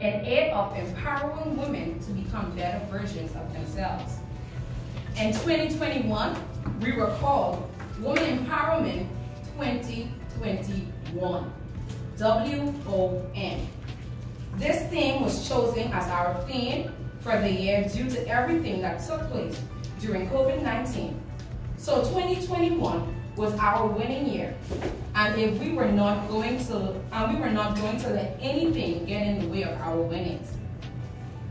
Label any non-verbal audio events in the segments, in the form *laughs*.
in aid of empowering women to become better versions of themselves. In 2021, we were called Women Empowerment 2021, W-O-N. This theme was chosen as our theme for the year due to everything that took place during COVID-19. So 2021 was our winning year. And if we were not going to, and we were not going to let anything get in the way of our winnings.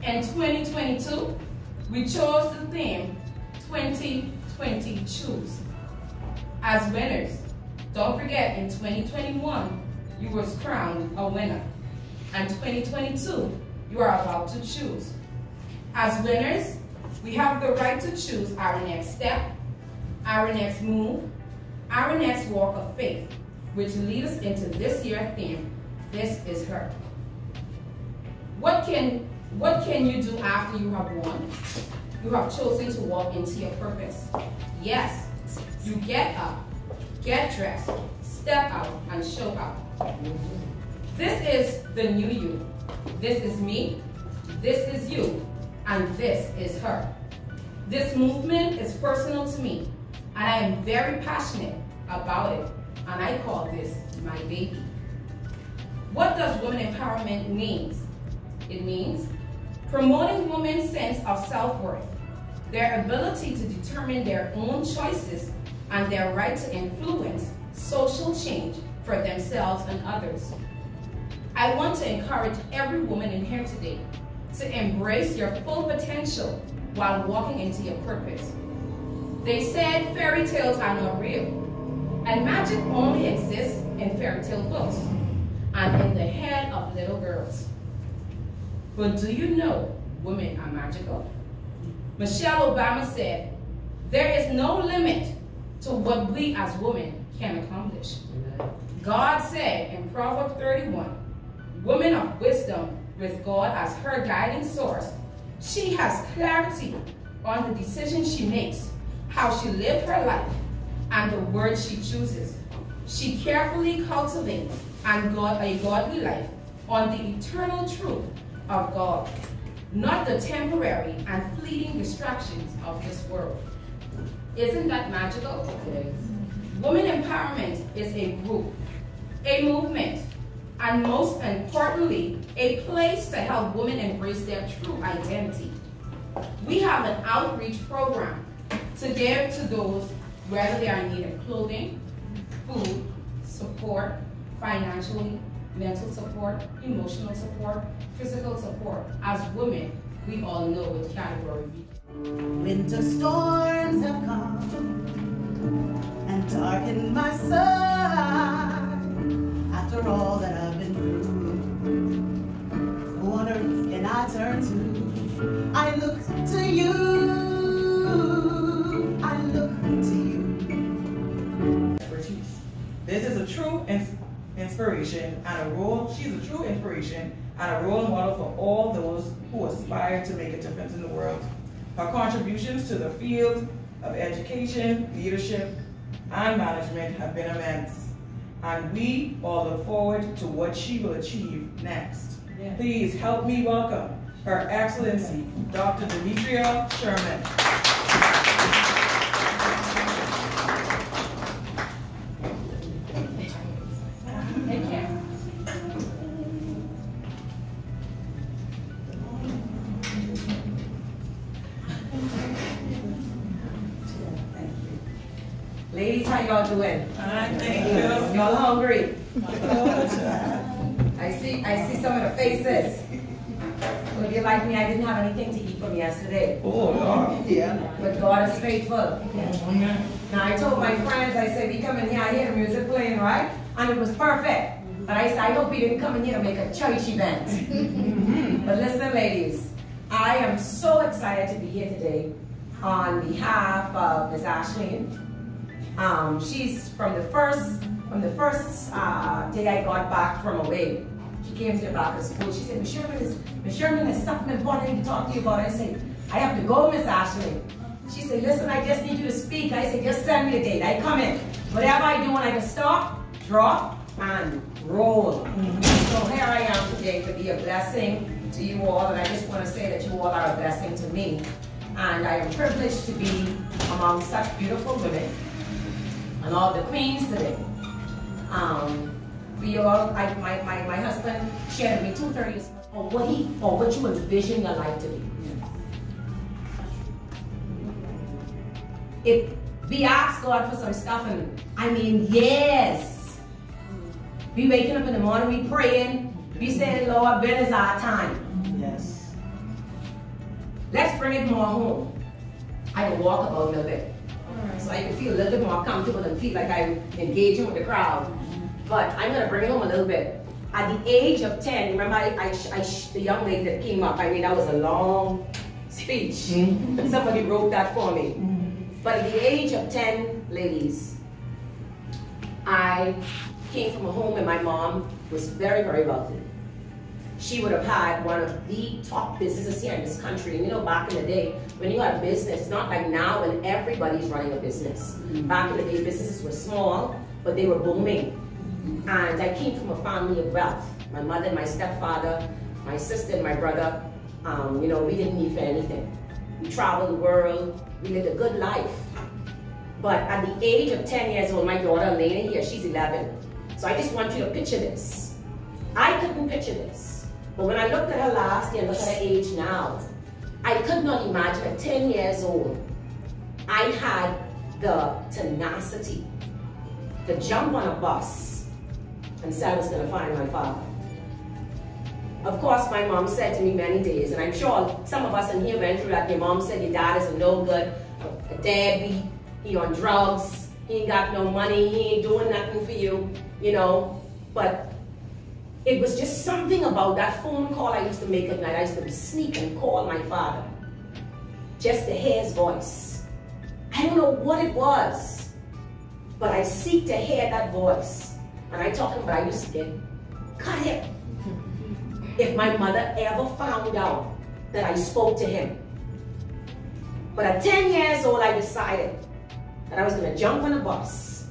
In 2022, we chose the theme 2020 Choose. As winners, don't forget in 2021, you were crowned a winner. And 2022, you are about to choose. As winners, we have the right to choose our next step, our next move, our next walk of faith, which leads us into this year's theme, This is Her. What can, what can you do after you have won? You have chosen to walk into your purpose. Yes, you get up, get dressed, step out, and show up. This is the new you. This is me, this is you, and this is her. This movement is personal to me, and I am very passionate about it, and I call this my baby. What does women empowerment mean? It means promoting women's sense of self-worth, their ability to determine their own choices, and their right to influence social change for themselves and others. I want to encourage every woman in here today to embrace your full potential while walking into your purpose. They said fairy tales are not real, and magic only exists in fairy tale books and in the head of little girls. But do you know women are magical? Michelle Obama said, there is no limit to what we as women can accomplish. God said in Proverbs 31, woman of wisdom with God as her guiding source, she has clarity on the decisions she makes, how she lives her life, and the words she chooses. She carefully cultivates and God, a godly life on the eternal truth of God, not the temporary and fleeting distractions of this world. Isn't that magical? Women empowerment is a group, a movement, and most importantly, a place to help women embrace their true identity. We have an outreach program to give to those whether they are in need of clothing, food, support, financially, mental support, emotional support, physical support. As women, we all know which category we Winter storms have come and darkened my side after all that I've been through. Who on earth can I turn to? I look to you. This is a true ins- inspiration and a role, she's a true inspiration and a role model for all those who aspire to make a difference in the world. Her contributions to the field of education, leadership, and management have been immense. And we all look forward to what she will achieve next. Please help me welcome Her Excellency, Dr. Demetria Sherman. Ladies, how y'all doing? Thank Y'all hungry? *laughs* I see, I see some of the faces. Well, if you're like me, I didn't have anything to eat from yesterday, Oh, Lord. Yeah. but God is faithful. Now, I told my friends, I said, we come in here, I hear the music playing, right? And it was perfect. But I said, I hope we didn't come in here to make a church event. *laughs* But listen, ladies, I am so excited to be here today on behalf of Ms. Ashleen. Um, she's from the first, from the first uh, day I got back from away. She came to the back of school. She said, Miss Sherman, is, Miss Sherman, there's something important to talk to you about. I said, I have to go, Miss Ashley. She said, listen, I just need you to speak. I said, just send me a date. I come in. Whatever I do, when I can stop, drop, and roll. So here I am today to be a blessing to you all, and I just want to say that you all are a blessing to me. And I am privileged to be among such beautiful women and all the queens today. Um, you all, I, my, my, my husband shared with me 2.30 or what he or what you envision your life to be. If we ask God for some stuff and I mean yes. We waking up in the morning, we praying, we saying, Lord, when is our time? Yes. Let's bring it more home. I can walk about a little bit. So I can feel a little bit more comfortable and feel like I'm engaging with the crowd. But I'm gonna bring it home a little bit. At the age of 10, remember I, I, I the young lady that came up, I mean, that was a long *laughs* speech. Mm-hmm. Somebody wrote that for me. Mm-hmm. But at the age of 10, ladies, I came from a home and my mom was very, very wealthy. She would have had one of the top businesses here in this country. And you know, back in the day, when you had business, it's not like now when everybody's running a business. Back in the day, businesses were small, but they were booming. And I came from a family of wealth. My mother, my stepfather, my sister, and my brother, um, you know, we didn't need for anything. We traveled the world, we lived a good life. But at the age of 10 years old, my daughter Elena here, she's 11. So I just want you to picture this. I couldn't picture this. But when I looked at her last year look at her age now, I could not imagine at 10 years old, I had the tenacity to jump on a bus and say I was going to find my father. Of course, my mom said to me many days, and I'm sure some of us in here went through that. Your mom said your dad is a no good, a deadbeat, he on drugs, he ain't got no money, he ain't doing nothing for you, you know. But it was just something about that phone call I used to make at night. I used to sneak and call my father just to hear his voice. I don't know what it was, but I seek to hear that voice. And I talk about I used to get cut him. If my mother ever found out that I spoke to him. But at 10 years old, I decided that I was gonna jump on a bus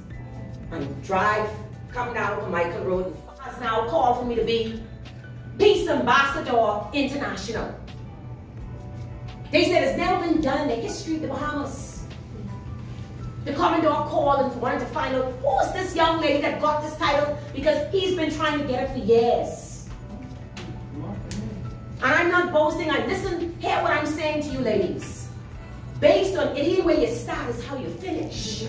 and drive, come down to Michael Road. Now called for me to be Peace Ambassador International. They said it's never been done in the history of the Bahamas. The Commodore called and wanted to find out who is this young lady that got this title because he's been trying to get it for years. And I'm not boasting. I listen, hear what I'm saying to you ladies. Based on any way you start is how you finish.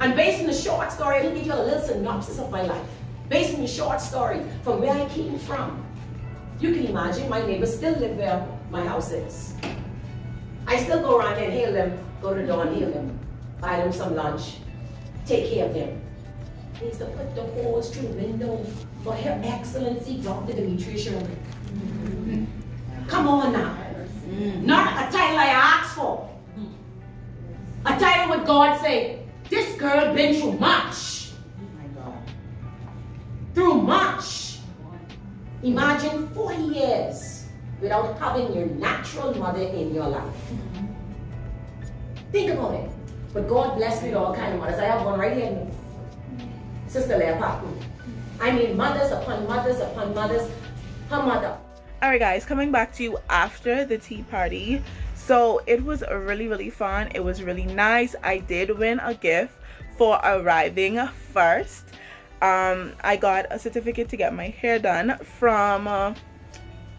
And based on the short story, I will give you a little synopsis of my life. Based on the short story, from where I came from. You can imagine my neighbors still live where my house is. I still go around and hail them, go to the door and hail them, buy them some lunch, take care of them. They used to put the hose through the window for Her Excellency Dr. Demetrius Sherman. Come on now. Mm. Not a title I asked for. A title what God say, this girl been through much. My God. Through much. Imagine 40 years without having your natural mother in your life. Think about it. But God bless me with all kind of mothers. I have one right here. Sister Leah. I mean mothers upon mothers upon mothers. Her mother. All right guys coming back to you after the tea party. So it was really really fun. It was really nice. I did win a gift for arriving first. Um i got a certificate to get my hair done from uh,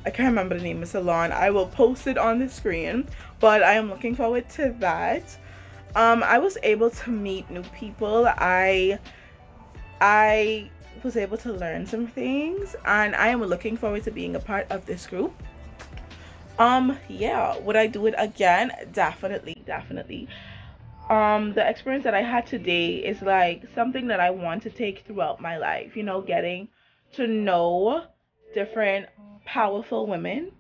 i can't remember the name of the salon. I will post it on the screen but i am looking forward to that. Um i was able to meet new people. I i was able to learn some things and I am looking forward to being a part of this group. Um yeah, would I do it again? Definitely, definitely. Um the experience that I had today is like something that I want to take throughout my life, you know, getting to know different powerful women,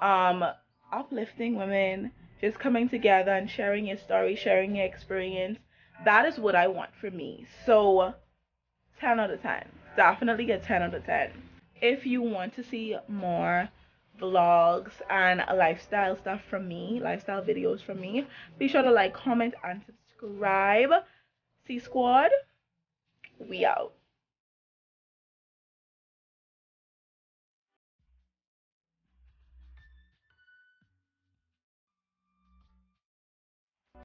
um uplifting women, just coming together and sharing your story, sharing your experience. That is what I want for me. So 10 out of 10. Definitely a 10 out of 10. If you want to see more vlogs and lifestyle stuff from me, lifestyle videos from me, be sure to like, comment, and subscribe. C Squad, we out.